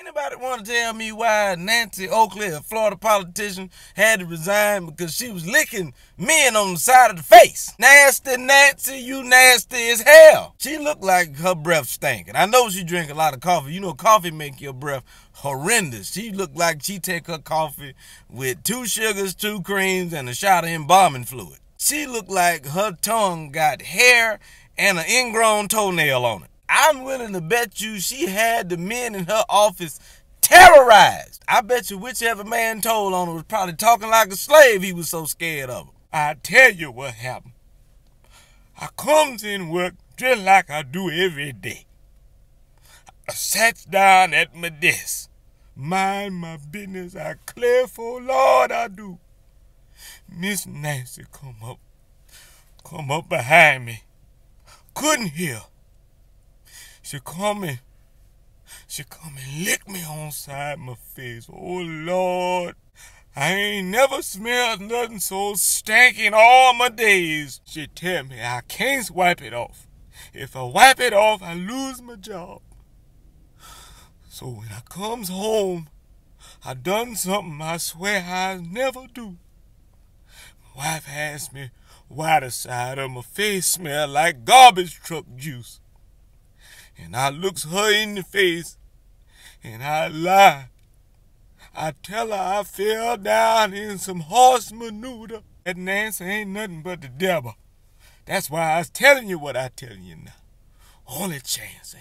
Anybody want to tell me why Nancy Oakley, a Florida politician, had to resign because she was licking men on the side of the face? Nasty Nancy, you nasty as hell. She looked like her breath stinking. I know she drink a lot of coffee. You know, coffee make your breath horrendous. She looked like she take her coffee with two sugars, two creams, and a shot of embalming fluid. She looked like her tongue got hair and an ingrown toenail on it. I'm willing to bet you she had the men in her office terrorized. I bet you whichever man told on her was probably talking like a slave. He was so scared of her. I tell you what happened. I comes in work just like I do every day. I sat down at my desk. Mind my business, I clear for Lord I do. Miss Nancy come up, come up behind me. Couldn't hear. She come and she come and lick me on side my face. Oh Lord. I ain't never smelled nothing so stanky in all my days. She tell me I can't wipe it off. If I wipe it off, I lose my job. So when I comes home, I done something I swear I never do. My wife asked me why the side of my face smell like garbage truck juice and I looks her in the face and I lie. I tell her I fell down in some horse manure. That Nancy ain't nothing but the devil. That's why I was telling you what I telling you now. Only chance